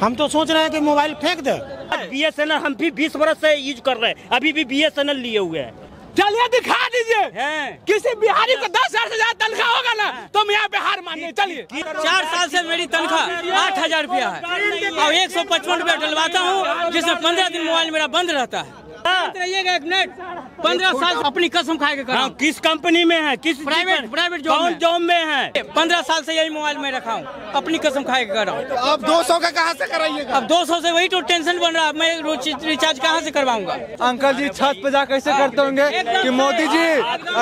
हम तो सोच रहे हैं कि मोबाइल फेंक दे। बी एस एन एल हम भी बीस वर्ष से यूज़ कर रहे हैं। अभी भी बी एस एन एल लिए हुए हैं। चलिए दिखा दीजिए। किसी बिहारी को दस हज़ार से ज़्यादा तनख्वाह होगा ना तो हम यहाँ बिहार हार मानिए चलिए। चार साल से मेरी तनख्वाह आठ हज़ार रुपया है। और एक सौ पचपन रुपया डलवाता हूँ जिसमें पंद्रह दिन मोबाइल मेरा बंद रहता है। रहिएगा एक मिनट। पंद्रह साल अपनी कसम खाए के हाँ, किस कंपनी में है? किस प्राइवेट प्राइवेट जॉब में। जॉब में है? पंद्रह साल से यही मोबाइल में रखा हूँ। अपनी कसम खाए कर। रहा हूँ अब 200 का कहाँ से कराइएगा? अब दो सौ से वही तो टेंशन बन रहा है। मैं रोज रिचार्ज कहाँ से करवाऊँगा? अंकल जी छत पे जाकर ऐसे करते होंगे कि मोदी जी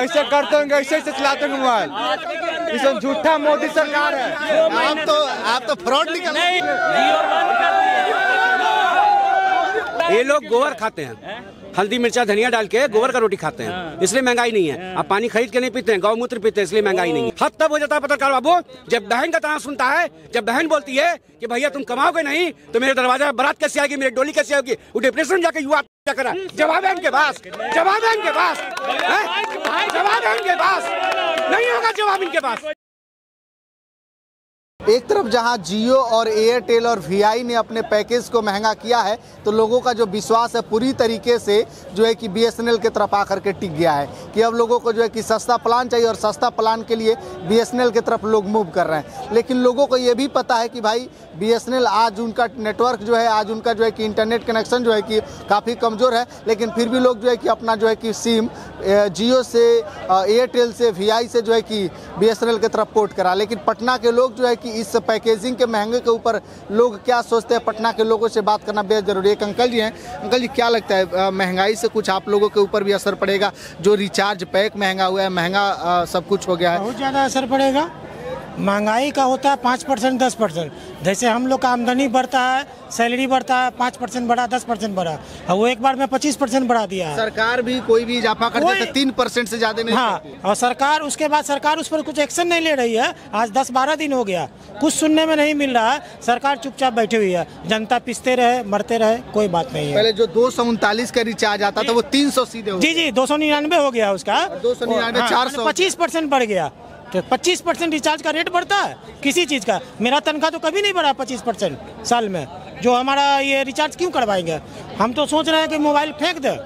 ऐसे करते होंगे ऐसे ऐसे चलाते होंगे मोबाइल। इसमें झूठा मोदी सरकार है। आप तो आप तो फ्रॉड निकल ये लोग गोबर खाते हैं। हल्दी मिर्चा धनिया डाल के गोबर का रोटी खाते हैं। इसलिए महँगाई नहीं है। आप पानी खरीद के नहीं पीते हैं गौमूत्र पीते हैं इसलिए महँगाई नहीं है। हद तब हो जाता है पत्रकार बाबू जब बहन का ताना सुनता है जब बहन बोलती है कि भैया तुम कमाओगे नहीं तो मेरे दरवाज़ा बारात कैसे आएगी मेरी डोली कैसे आएगी? वो डिप्रेशन जाके युवा क्या करा जवाब है इनके पास। जवाब है इनके पास। जवाब है इनके पास। नहीं होगा जवाब इनके पास। एक तरफ़ जहाँ जियो और एयरटेल और वीआई ने अपने पैकेज को महँगा किया है तो लोगों का जो विश्वास है पूरी तरीके से जो है कि बीएसएनएल की तरफ़ आकर के टिक गया है कि अब लोगों को जो है कि सस्ता प्लान चाहिए और सस्ता प्लान के लिए बीएसएनएल की तरफ़ लोग मूव कर रहे हैं लेकिन लोगों को ये भी पता है कि भाई बीएसएनएल आज उनका नेटवर्क जो है आज उनका जो है कि इंटरनेट कनेक्शन जो है कि काफ़ी कमज़ोर है लेकिन फिर भी लोग जो है कि अपना जो है कि सिम जियो से एयरटेल से वीआई से जो है कि बीएसएनएल की तरफ़ पोर्ट करा लेकिन पटना के लोग जो है कि इस पैकेजिंग के महँगे के ऊपर लोग क्या सोचते हैं? पटना के लोगों से बात करना बेहद ज़रूरी है। अंकल जी हैं। अंकल जी, क्या लगता है महँगाई से कुछ आप लोगों के ऊपर भी असर पड़ेगा? जो रिचार्ज पैक महँगा हुआ है, महँगा सब कुछ हो गया है। बहुत ज़्यादा असर पड़ेगा। महँगाई का होता है पाँच परसेंट दस परसेंट। जैसे हम लोग का आमदनी बढ़ता है सैलरी बढ़ता है पाँच परसेंट बढ़ा दस परसेंट बढ़ा। और वो एक बार में पच्चीस परसेंट बढ़ा दिया है। सरकार भी कोई भी इजाफा कर देता तीन परसेंट से ज़्यादा नहीं हाँ और सरकार उसके बाद सरकार उस पर कुछ एक्शन नहीं ले रही है। आज दस बारह दिन हो गया। कुछ सुनने में नहीं मिल रहा है। सरकार चुपचाप बैठी हुई है। जनता पिसते रहे मरते रहे कोई बात नहीं है। पहले जो दो सौ उनतालीस का रिचार्ज आता था वो तीन सौ सीधे जी जी दो सौ निन्यानवे हो गया उसका। 299, 400 पच्चीस परसेंट बढ़ गया। तो पच्चीस परसेंट रिचार्ज का रेट बढ़ता है? किसी चीज़ का? मेरा तनख्वाह तो कभी नहीं बढ़ा पच्चीस परसेंट साल में। जो हमारा ये रिचार्ज क्यों करवाएँगे? हम तो सोच रहे हैं कि मोबाइल फेंक दे।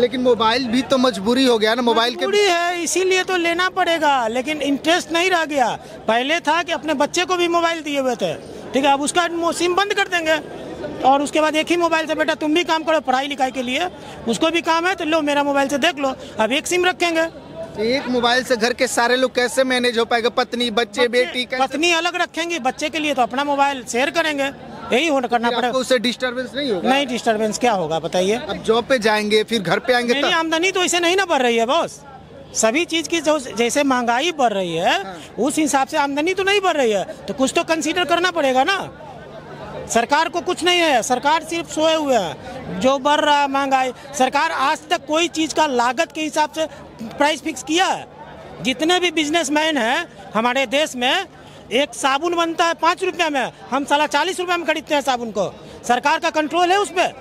लेकिन मोबाइल भी तो मजबूरी हो गया ना मोबाइल के मजबूरी है इसीलिए तो लेना पड़ेगा लेकिन इंटरेस्ट नहीं रह गया। पहले था कि अपने बच्चे को भी मोबाइल दिए हुए थे। ठीक है अब उसका सिम बंद कर देंगे। और उसके बाद एक ही मोबाइल से बेटा तुम भी काम करो पढ़ाई लिखाई के लिए। उसको भी काम है तो लो मेरा मोबाइल से देख लो। अब एक सिम रखेंगे। एक मोबाइल से घर के सारे लोग कैसे मैनेज हो पाएगा? पत्नी बच्चे बेटी कैसे? पत्नी अलग रखेंगे बच्चे के लिए तो अपना मोबाइल शेयर करेंगे। यही होना करना पड़ेगा। उससे डिस्टरबेंस नहीं होगा? नहीं डिस्टरबेंस क्या होगा बताइए। अब जॉब पे जाएँगे फिर घर पे आएँगे मेरी आमदनी तो ऐसे नहीं ना बढ़ रही है बॉस सभी चीज़ की जो जैसे महँगाई बढ़ रही है उस हिसाब से आमदनी तो नहीं बढ़ रही है। तो कुछ तो कंसीडर करना पड़ेगा ना। सरकार को कुछ नहीं है सरकार सिर्फ़ सोए हुए है जो बढ़ रहा है महँगाई। सरकार आज तक कोई चीज़ का लागत के हिसाब से प्राइस फिक्स किया है? जितने भी बिजनेसमैन हैं हमारे देश में एक साबुन बनता है पाँच रुपये में हम साला चालीस रुपये में खरीदते हैं साबुन को। सरकार का कंट्रोल है उस पर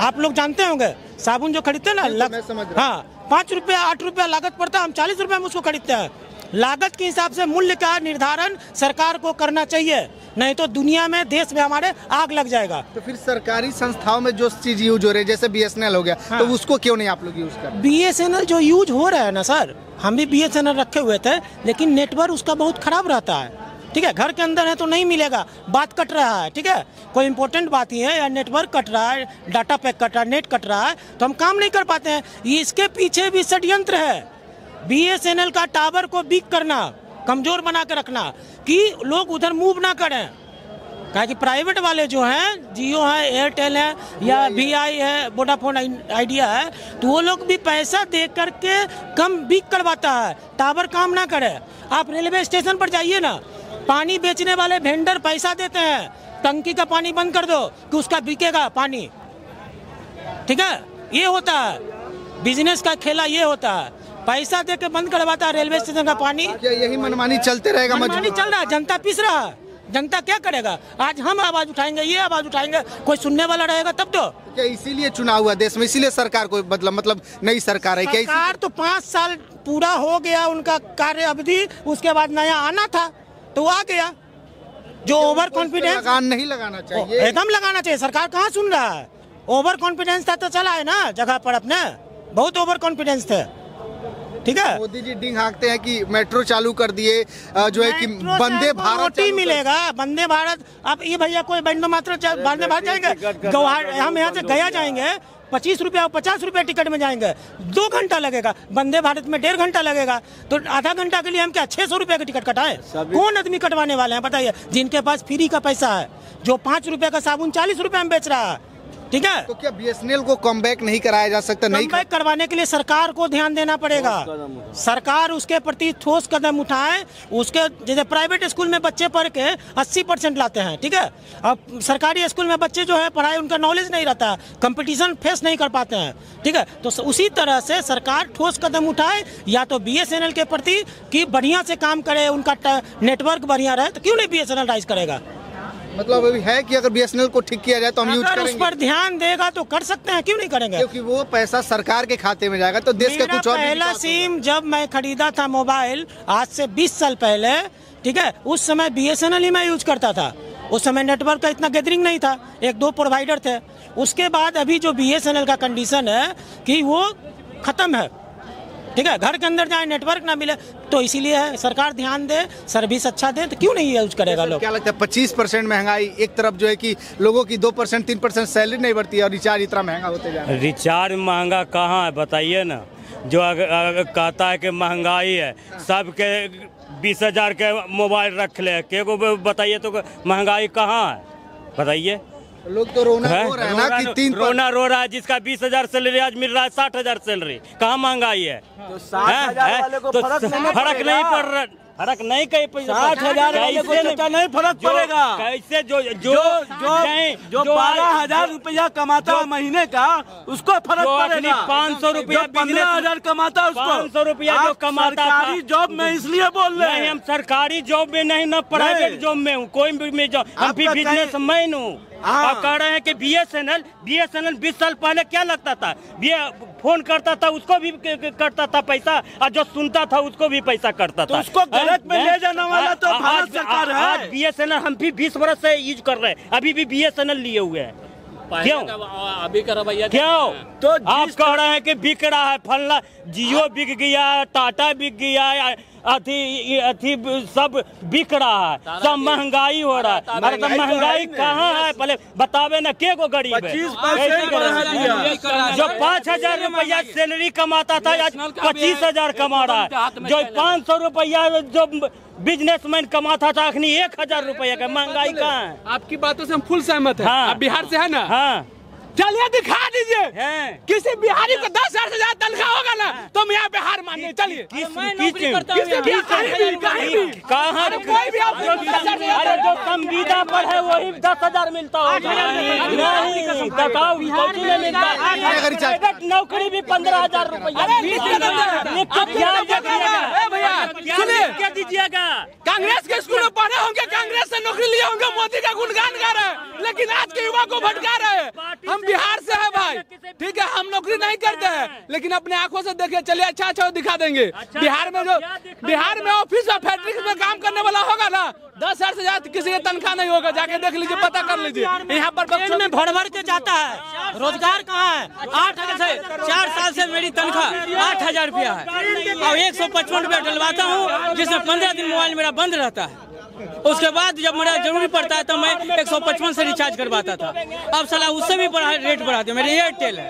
आप लोग जानते होंगे साबुन जो खरीदते हैं ना लग, समझ हाँ पाँच रुपया आठ रुपया लागत पड़ता है हम चालीस रुपये में उसको खरीदते हैं। लागत के हिसाब से मूल्य का निर्धारण सरकार को करना चाहिए। नहीं तो दुनिया में देश में हमारे आग लग जाएगा। तो फिर सरकारी संस्थाओं में जो चीज़ यूज़ हो रही है जैसे बीएसएनएल हो गया हाँ। तो उसको क्यों नहीं आप लोग यूज़ कर बी जो यूज़ हो रहा है ना सर हम भी बीएसएनएल रखे हुए थे लेकिन नेटवर्क उसका बहुत खराब रहता है। ठीक है घर के अंदर है तो नहीं मिलेगा बात कट रहा है ठीक है? कोई इंपॉर्टेंट बात ही है या नेटवर्क कट रहा है डाटा पैक कट रहा है नेट कट रहा है तो हम काम नहीं कर पाते हैं। इसके पीछे भी षड्यंत्र है। बीएसएनएल का टावर को वीक करना कमज़ोर बना के रखना कि लोग उधर मूव ना करें। कहा कि प्राइवेट वाले जो हैं जियो है एयरटेल है या वी आई है वोडाफोन आइडिया है तो वो लोग भी पैसा दे करके कम बिक करवाता है। टावर काम ना करे। आप रेलवे स्टेशन पर जाइए ना पानी बेचने वाले वेंडर पैसा देते हैं। टंकी का पानी बंद कर दो कि उसका बिकेगा पानी। ठीक है? ये होता है। बिज़नेस का खेला ये होता है। पैसा दे के बंद करवाता है रेलवे स्टेशन का पानी। यही मनमानी चलते रहेगा मनमानी चल रहा है जनता पिस रहा है। जनता क्या करेगा? आज हम आवाज़ उठाएँगे ये आवाज़ उठाएँगे कोई सुनने वाला रहेगा तब तो। क्या इसीलिए चुनाव हुआ देश में? इसीलिए सरकार को मतलब मतलब नई सरकार है क्या सरकार तो पाँच साल पूरा हो गया उनका कार्य अवधि उसके बाद नया आना था तो आ गया। जो ओवर कॉन्फिडेंस लगान नहीं लगाना चाहिए? एकदम लगाना चाहिए सरकार कहाँ सुन रहा है? ओवर कॉन्फिडेंस था तो चला है ना जगह पर अपने। बहुत ओवर कॉन्फिडेंस थे। ठीक है? मोदी जी डिंग हाँकते हैं कि मेट्रो चालू कर दिए जो है कि वंदे भारत रोटी मिलेगा। वंदे भारत अब ये भैया कोई वंदे मात्र वंदे भारत जाएँगे? हम यहाँ से गया जाएँगे पच्चीस रुपया और पचास रुपया टिकट में जाएँगे। दो घंटा लगेगा। वंदे भारत में डेढ़ घंटा लगेगा। तो आधा घंटा के लिए हम क्या छह सौ रुपया का टिकट कटाए? कौन आदमी कटवाने वाले हैं बताइए? जिनके पास फ्री का पैसा है जो पाँच रुपया का साबुन चालीस रुपया में बेच रहा है। ठीक है? तो क्या बीएसएनएल को कम नहीं कराया जा सकता? नहीं बैक करवाने के लिए सरकार को ध्यान देना पड़ेगा। सरकार उसके प्रति ठोस कदम उठाए उसके जैसे प्राइवेट स्कूल में बच्चे पढ़ के 80 परसेंट लाते हैं ठीक है? अब सरकारी स्कूल में बच्चे जो है पढ़ाई उनका नॉलेज नहीं रहता है कंपटीशन फेस नहीं कर पाते हैं ठीक है? तो उसी तरह से सरकार ठोस कदम उठाए या तो बीएसएनएल के प्रति कि बढ़िया से काम करे उनका नेटवर्क बढ़िया रहे तो क्यों नहीं बीएसएनएल राइज करेगा? मतलब अभी है कि अगर बीएसएनएल को ठीक किया जाए तो हम यूज़ अगर उस पर ध्यान देगा तो कर सकते हैं क्यों नहीं करेंगे? क्योंकि वो पैसा सरकार के खाते में जाएगा तो देश का कुछ और पहला सिम जब मैं खरीदा था मोबाइल आज से 20 साल पहले ठीक है उस समय बीएसएनएल ही मैं यूज़ करता था। उस समय नेटवर्क का इतना गैदरिंग नहीं था एक दो प्रोवाइडर थे। उसके बाद अभी जो बीएसएनएल का कंडीशन है कि वो खत्म है। ठीक है घर के अंदर जाए नेटवर्क ना मिले तो इसीलिए है सरकार ध्यान दे सर्विस अच्छा दे तो क्यों नहीं यूज़ करेगा लोग? क्या लगता है पच्चीस परसेंट महँगाई एक तरफ़ जो है कि लोगों की दो परसेंट तीन परसेंट सैलरी नहीं बढ़ती है और रिचार्ज इतना महँगा होते जा है? रिचार्ज महँगा कहाँ है बताइए ना। जो अगर, अगर कहता है कि महँगाई है सबके बीस हज़ार के मोबाइल रख ले के को बताइए तो महँगाई कहाँ है? बताइए। लोग तो रोना है? रो रहे हैं ना रोना- कि तीन रोना रो रहा है जिसका बीस हज़ार सैलरी आज मिल रहा है साठ हज़ार सैलरी कहाँ महँगाई है? तो फ़र्क नहीं पड़ रहा फ़र्क नहीं कहीं साठ हज़ार नहीं फ़र्क पड़ेगा। कैसे जो जो जो जो बारह हज़ार रुपया कमाता है महीने का उसको फ़र्क पड़ेगा। पाँच सौ रुपया पंद्रह हज़ार कमाता है उसको। पाँच सौ रुपया जो कमाता सरकारी जॉब में इसलिए बोल रहे हैं। हम सरकारी जॉब में नहीं ना प्राइवेट जॉब में हूँ कोई भी में जॉब हम भी बिज़नेस मैन हूँ। आप कह रहे हैं कि बीएसएनएल बीएसएनएल बीस साल पहले क्या लगता था? बी फ़ोन करता था उसको भी करता था पैसा और जो सुनता था उसको भी पैसा करता था। उसको गलत में ले जाने वाला तो भारत सरकार है। आज बीएसएनएल हम भी बीस वर्ष से यूज़ कर रहे हैं अभी भी बीएसएनएल लिए हुए हैं। क्यों? अभी का रवैया क्यों? तो आप कह रहे हैं कि बिक रहा है फलना जियो बिक गया टाटा बिक गया अथी अथी सब बिक रहा है। सब महँगाई हो रहा है। अरे तो महँगाई कहाँ है? पहले बतावे ना के को गरीब है? जो पाँच हज़ार रुपया सैलरी कमाता था आज पच्चीस हज़ार कमा रहा है। जो पाँच सौ रुपया जो बिजनेसमैन कमाता था अखनी एक हज़ार रुपया का महँगाई कहाँ है? आपकी बातों से हम फुल सहमत हैं। हाँ। बिहार से है ना? हाँ। चलिए दिखा दीजिए। किसी बिहारी को दस हज़ार से ज़्यादा तनख्वाह होगा ना तो हम यहाँ पे हार मानने चलिए। किस मैं किस नौकरी करता हूँ किसी यहाँ। भी कहीं भी कहीं भी कहाँ अरे कोई भी आप जो अरे जो संविदा पर है वही दस हज़ार मिलता होगा। नहीं बताओ मिलता। हज़ार रिचार्ज। प्राइवेट नौकरी भी पंद्रह हज़ार रुपया। तो दीजिएगा ए भैया क्या सुनिए। क्या दीजिएगा कांग्रेस के स्कूल में पढ़े होंगे कांग्रेस से नौकरी लिए होंगे मोदी का गुणगान गा रहे हैं लेकिन आज के युवा को भटका रहे हैं। हम बिहार से है भाई। ठीक है हम नौकरी नहीं करते हैं लेकिन अपने आँखों से देखे चलिए अच्छा अच्छा दिखा देंगे। बिहार में जो बिहार में ऑफ़िस और फैक्ट्री में काम करने वाला होगा ना? दस हज़ार से ज़्यादा किसी का तनख्वाह नहीं होगा जाके देख लीजिए पता कर लीजिए। यहाँ पर ट्रेन में भर भर के जाता है। रोज़गार कहाँ है? आठ हज़ार से चार साल से मेरी तनख्वाह आठ हज़ार रुपया है। और एक सौ पचपन रुपया डलवाता हूँ जिसमें पंद्रह दिन मोबाइल मेरा बंद रहता है। उसके बाद जब मेरा ज़रूरी पड़ता है तो मैं एक सौ पचपन से रिचार्ज करवाता था। अब सलाह उससे भी बढ़ा रेट बढ़ा दिया। मेरे एयरटेल है।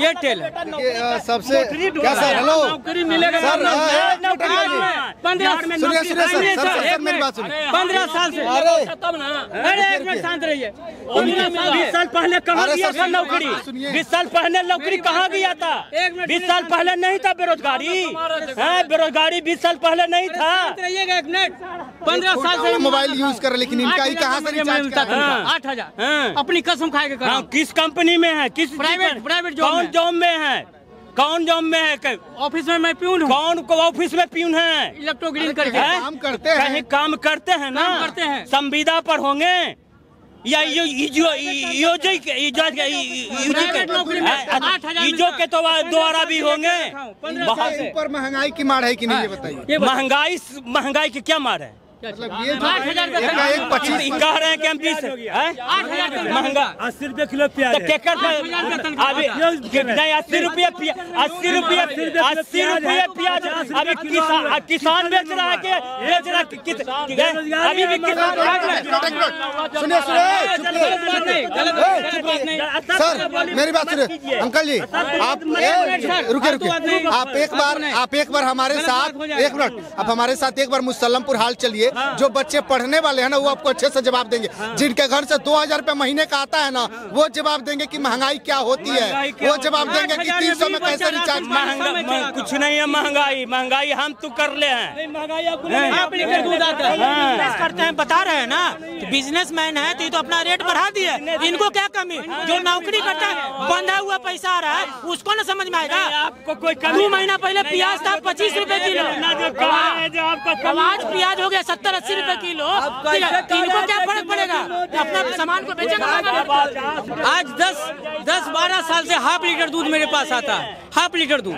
एयरटेल है। सबसे क्या सर हेलो नौकरी मिलेगा सर तब ना। अ, पंद्रह सुनिए सुनिए सर सर सर, सर मेरी बात सुनिए। पंद्रह साल से। अरे तब ना अरे एक मिनट शांत रहिए। बीस साल पहले कहाँ था नौकरी? बीस साल पहले नौकरी कहाँ गया था? बीस साल पहले नहीं था बेरोजगारी। है बेरोजगारी बीस साल पहले नहीं था। एक मिनट। पंद्रह साल से मोबाइल यूज़ कर लेकिन इनका ही कहाँ से रिचार्ज करा? आठ हज़ार। हाँ। अपनी कसम खाए के हाँ, कहा किस कंपनी में है? किस प्राइवेट- प्राइवेट जॉब कौन जॉब में है? कौन जॉब में है? ऑफ़िस में मैं प्यून हूँ। कौन को ऑफ़िस में प्यून है? इलेक्ट्रो ग्रीन करके। काम करते हैं। कहीं काम करते हैं ना? करते हैं। संविदा पर होंगे? या यो इजो योजो के इजो के इजो प्राइवेट नौकरी में के तो द्वारा भी होंगे। बहुत ऊपर महँगाई की मार है कि नहीं ये बताइए? महँगाई महँगाई की क्या मार है? मतलब ये आठ हज़ार रुपये कह रहे हैं कि हम बीस रुपये महँगा अस्सी रुपए किलो प्याज तो केकर अभी नहीं अस्सी रुपये अस्सी रुपये अस्सी रुपये प्याज अभी किसान बेच रहा है बेच रहा अभी भी किसान सुनिए सुनिए चुप रहिए। बात नहीं गलत गलत बात नहीं सर मेरी बात सुनिए अंकल जी आप रुके रुके आप एक बार आप एक बार हमारे साथ एक मिनट आप हमारे साथ एक बार मुसलमपुर हाल चलिए जो बच्चे पढ़ने वाले हैं ना वो आपको अच्छे से जवाब देंगे। हाँ। जिनके घर से दो हज़ार रूपए महीने का आता है ना वो जवाब देंगे कि महँगाई क्या होती है। वो जवाब देंगे कि तीन सौ में कैसे रिचार्ज महँगा कुछ नहीं है महँगाई। महँगाई हम तो कर ले हैं। आप लीटर दूध आता है। बिज़नेस करते हैं बता रहे हैं ना बिज़नेस मैन है तो ये तो अपना रेट बढ़ा दिए। इनको क्या कमी? जो नौकरी करता है बंधा हुआ पैसा आ रहा है उसको ना समझ में आएगा। आपको कोई दो महीना पहले प्याज था पच्चीस रूपए किलो। जो कहा है जो आपका आज प्याज हो गया सत्तर अस्सी रुपए किलो। तो इनको क्या फ़र्क पड़ेगा? अपना सामान को बेचेगा आज दस दस बारह साल से हाफ़ लीटर दूध मेरे पास आता है। हाफ़ लीटर दूध।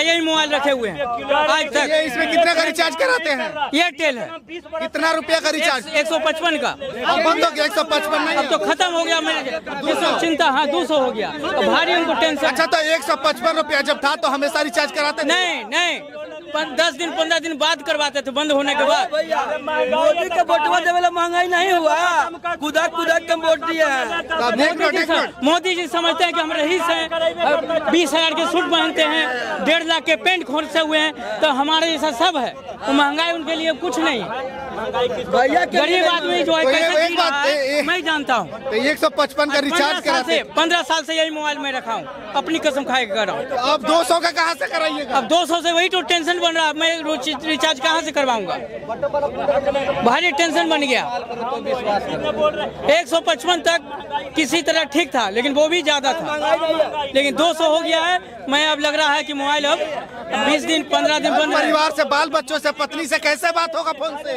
यही मोबाइल रखे हुए हैं। आज तक। इसमें कितने का रिचार्ज कराते हैं? एयरटेल है। कितना रुपया का रिचार्ज एक सौ पचपन का। बंद हो गया एक सौ पचपन नहीं अब तो खत्म हो गया मेरे चिंता हाँ दो सौ हो गया। भारी उनको टेंशन अच्छा तो एक सौ पचपन रुपया जब था तो हमेशा रिचार्ज कराते नहीं नहीं। दस दिन पंद्रह दिन बाद करवाते थे बंद होने के बाद। मोदी के वोटवा देवे महँगाई नहीं हुआ। कुदा कुदा के वोट है। मिनट मोदी जी समझते हैं कि हम रईस हैं बीस हज़ार के सूट पहनते हैं डेढ़ लाख के पेंट खोलते हुए हैं तो हमारे जैसा सब है। तो महँगाई उनके लिए कुछ नहीं। भैया गरीब आदमी जो है तो कैसे एक बात, ए- ए- मैं जानता हूँ। तो एक सौ पचपन का रिचार्ज कराते। पंद्रह साल से यही मोबाइल में रखा हूँ। अपनी कसम खाए कर रहा हूँ। अब दो सौ का कहाँ से कराइएगा? अब 200 से वही तो टेंशन बन रहा है मैं रिचार्ज कहाँ से करवाऊँगा? भारी टेंशन बन गया। 155 तक किसी तरह ठीक था लेकिन वो भी ज़्यादा था। लेकिन 200 हो गया है मैं अब लग रहा है कि मोबाइल अब 20 दिन 15 दिन बंद परिवार से बाल बच्चों से पत्नी से कैसे बात होगा फ़ोन से?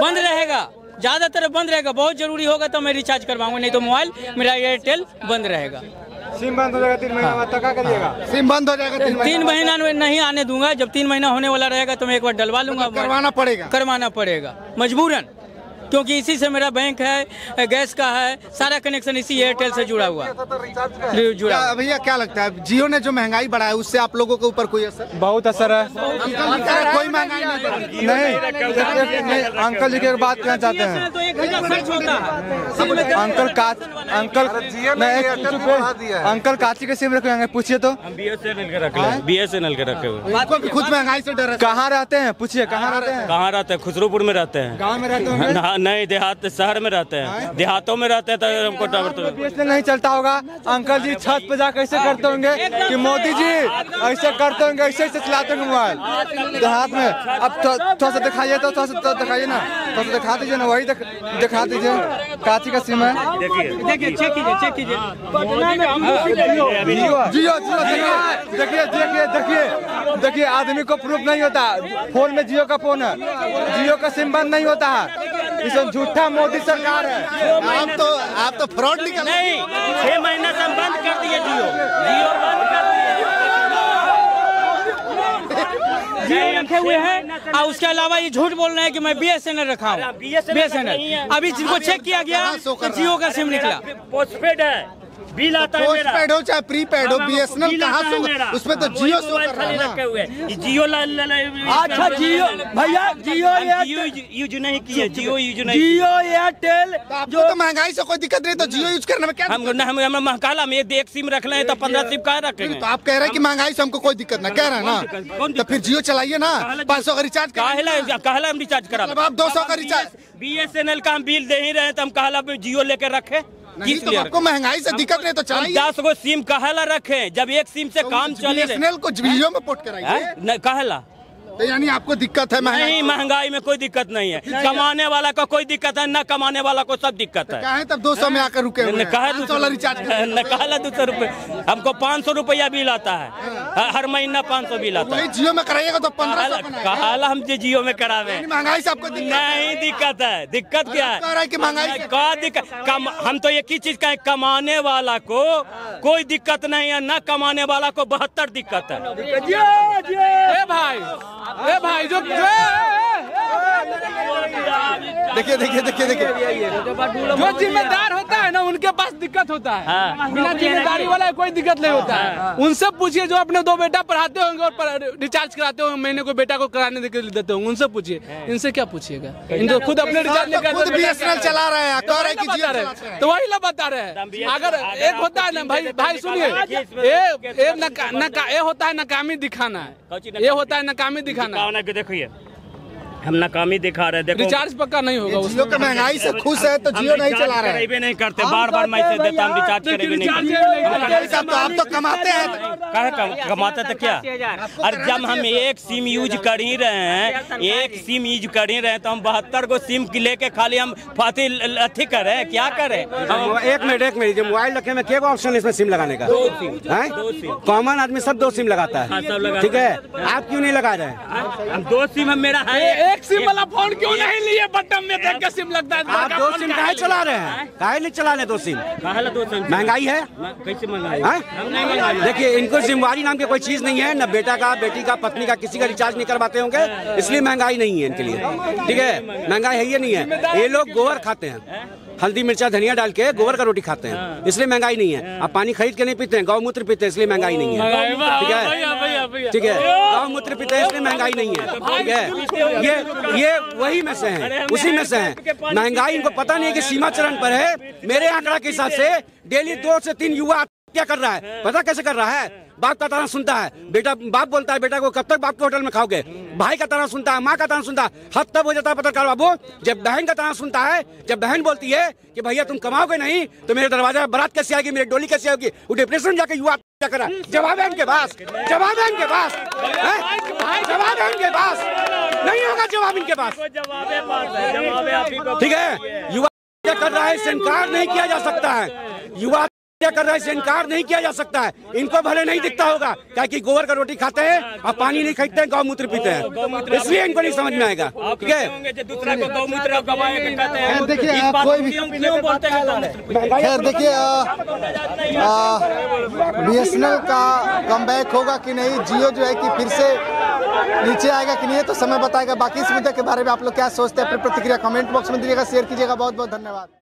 बंद रहेगा ज़्यादातर बंद रहेगा बहुत ज़रूरी होगा तो मैं रिचार्ज करवाऊँगा नहीं तो मोबाइल मेरा एयरटेल बंद रहेगा। सिम बंद हो जाएगा तीन महीना बाद तो क्या करिएगा सिम बंद हो जाएगा तीन तीन महीना महीना में नहीं आने दूँगा जब तीन महीना होने वाला रहेगा तो मैं एक बार डलवा लूँगा करवाना पड़ेगा। करवाना पड़ेगा। मजबूरन। क्योंकि इसी से मेरा बैंक है गैस का है सारा कनेक्शन इसी एयरटेल से जुड़ा हुआ। है। जुड़ा भैया क्या लगता है? जियो ने जो महँगाई बढ़ाया उससे आप लोगों के ऊपर कोई असर? बहुत असर है। हैं, कोई महँगाई नहीं अंकल जी की बात कहना चाहते हैं। तो है। अंकल का अंकल मैं एक चुप है। अंकल काची के सिम रखेंगे पूछिए तो। बी एस एन एल के रख बी एस एन एल के रखे हुए खुद महँगाई से डर कहाँ रहते हैं? पूछिए कहाँ रहते हैं? कहाँ रहते हैं? खुसरूपुर में रहते हैं। गाँव में रहते ना- नहीं देहात शहर में रहते हैं। देहातों में रहते हैं तो हमको टावर तो नहीं चलता होगा। अंकल जी छत पे जा कैसे करते होंगे कि मोदी जी ऐसे करते होंगे ऐसे ऐसे चलाते होंगे मोबाइल। देहात में। अब थोड़ा सा दिखाइए तो थोड़ा सा तो दिखाइए ना। थोड़ा सा दिखा दीजिए ना वही दिखा दीजिए। काची का सिम है देखिए चेक कीजिए चेक कीजिए। जियो जियो देखिए देखिए देखिए देखिए देखिए आदमी को प्रूफ नहीं होता। फ़ोन में जियो का फ़ोन है। जियो का सिम बंद नहीं होता। है इसमें झूठा मोदी सरकार है। आप तो आप तो फ्रॉड निकल नहीं छह महीना से बंद कर दिए जियो। जियो बंद कर दिए। रखे हुए हैं। और उसके अलावा ये झूठ बोल रहे हैं कि मैं बी एस एन एल रखा हूँ। बी एस एन एल अभी जिनको चेक किया गया तो जियो का सिम निकला। पोस्टपेड है। बिल आता है मेरा। पेड हो चाहे प्री पेड हो बीएसएनएल कहाँ है से उसमें तो जियो वही शो कर रहा है। रखे हैं। जियो अच्छा जियो। भैया जियो जियो यूज़ नहीं किए जियो यूज़ नहीं जियो एयरटेल तो तो महँगाई से कोई दिक्कत नहीं तो जियो यूज़ करने में क्या हम हम हम महकाला में एक सिम रख ले तो पंद्रह सिम कहाँ रखेंगे तो आप कह रहे हैं कि महँगाई से हमको कोई दिक्कत ना कह रहे हैं ना। तो फिर जियो चलाइए ना पाँच सौ का रिचार्ज करा काहेला काहेला हम रिचार्ज करा मतलब आप 200 का recharge B S N L का हम बिल दे ही रहे तो हम काहेला जियो लेके रखे? नहीं तो आपको महँगाई से दिक्कत नहीं तो चाहिए चलाइए। दस गो सिम कहला रखे जब एक सिम से तो काम चले को जियो में पोर्ट कराइए। काहेला। तो यानी आपको दिक्कत है महँगाई नहीं महँगाई में कोई दिक्कत नहीं है। कमाने वाला को कोई दिक्कत है न कमाने वाला को सब दिक्कत है। कहे तब 200 में आकर रुके हैं। कहा 500 वाला रिचार्ज करें। न कहा दो सौ रुपये। हमको पाँच सौ रुपया बिल आता है। हर महीना पाँच सौ बिल आता है। जियो में कराइएगा तो पंद्रह कहा हम जे जियो में करावे। महँगाई से आपको नहीं दिक्कत है। दिक्कत क्या है? महँगाई का दिक्कत हम तो एक ही चीज़ कहें कमाने वाला को कोई दिक्कत नहीं है न कमाने वाला को बहत्तर दिक्कत है। ए भाई ए भाई जो। देखिए देखिए देखिए देखिए। जो जिम्मेदार होता है उनके पास दिक्कत होता है। बिना ज़िम्मेदारी वाला कोई दिक्कत नहीं होता। है उनसे पूछिए जो अपने दो बेटा पढ़ाते होंगे और रिचार्ज कराते होंगे महीने को बेटा को कराने के लिए देते होंगे उनसे पूछिए। इनसे क्या पूछिएगा? इनको खुद अपने रिचार्ज नहीं चला रहे हैं कह रहे हैं हैं। हैं। तो वही लोग बता रहे हैं। अगर एक होता है ना भाई भाई सुनिए ये होता है नाकामी दिखाना। है ये होता है नाकामी दिखाना। देखिए हम नाकामी दिखा रहे हैं। देखो रिचार्ज पक्का नहीं होगा जियो के महँगाई से खुश है तो जियो नहीं चला रहे हैं। नहीं करते बार बार मैसेज देता हम रिचार्ज करेबे नहीं। करते तो आप तो कमाते हैं। कहे कमाते तो क्या? और जब हम एक सिम यूज़ कर ही रहे हैं एक सिम यूज़ कर ही रहे हैं तो हम बहत्तर को सिम की लेके खाली हम फाती अथी करे क्या करे एक मिनट एक मिनट मोबाइल रखे में क्या ऑप्शन है इसमें सिम लगाने का। कॉमन आदमी सब दो सिम लगाता हाँ, है ठीक है? आप क्यों नहीं लगा रहे हैं? दो सिम हम मेरा है। ए- एक सिम वाला फ़ोन क्यों नहीं लिए? बटन में देख के सिम लगता है। आप दो सिम काहे चला रहे हैं? काहे नहीं चला रहे दो सिम? दो सिम? महँगाई है? कैसे महँगाई? देखिए इनको जिम्मेवारी नाम की कोई चीज़ नहीं है। न बेटा का बेटी का पत्नी का किसी का रिचार्ज नहीं करवाते होंगे। इसलिए महँगाई नहीं है इनके लिए। ठीक है? महँगाई है ये नहीं है? ये लोग गोबर खाते हैं। हल्दी मिर्चा धनिया डाल के गोबर का रोटी खाते हैं। इसलिए महँगाई नहीं है। आप पानी खरीद के नहीं पीते हैं गौमूत्र पीते हैं इसलिए महँगाई नहीं है। ठीक है? ठीक है? गौमूत्र पीते हैं इसलिए महँगाई नहीं है। ठीक है? ये ये वही में से है उसी में से है। महँगाई इनको पता नहीं है कि सीमा चरण पर है। मेरे आंकड़ा के हिसाब से डेली दो से तीन युवा क्या कर रहा है? पता कैसे कर रहा है? बाप का ताना सुनता है। बेटा बाप बोलता है बेटा को कब तक बाप के होटल में खाओगे? भाई का ताना सुनता है माँ का ताना सुनता है। हद तब हो जाता है पत्रकार बाबू जब बहन का ताना सुनता है जब बहन बोलती है कि भैया तुम कमाओगे नहीं तो मेरे दरवाजे बारात कैसे आएगी मेरी डोली कैसे आएगी? वो डिप्रेशन जाके युवा क्या कर जवाब है इनके पास। जवाब है इनके पास। जवाब है इनके पास। नहीं होगा जवाब इनके पास। ठीक है? युवा क्या कर रहा है? इससे इनकार नहीं किया जा सकता है। युवा कर रहा है इनकार नहीं किया जा सकता है। इनको भले नहीं दिखता होगा। क्या कि गोबर का रोटी खाते हैं और पानी नहीं खरीदते हैं गौमूत्र पीते हैं। इसलिए इनको नहीं समझ में आएगा। ठीक है? दूसरा को गौमूत्र गवाए के कहते हैं खैर देखिए हैं खैर देखिए बीएसएनएल का कमबैक होगा कि नहीं? जियो जो है कि फिर से नीचे आएगा कि नहीं तो समय बताएगा। बाकी इस मुद्दे के बारे में आप लोग क्या सोचते हैं अपनी प्रतिक्रिया कमेंट बॉक्स में दीजिएगा शेयर कीजिएगा। बहुत बहुत धन्यवाद।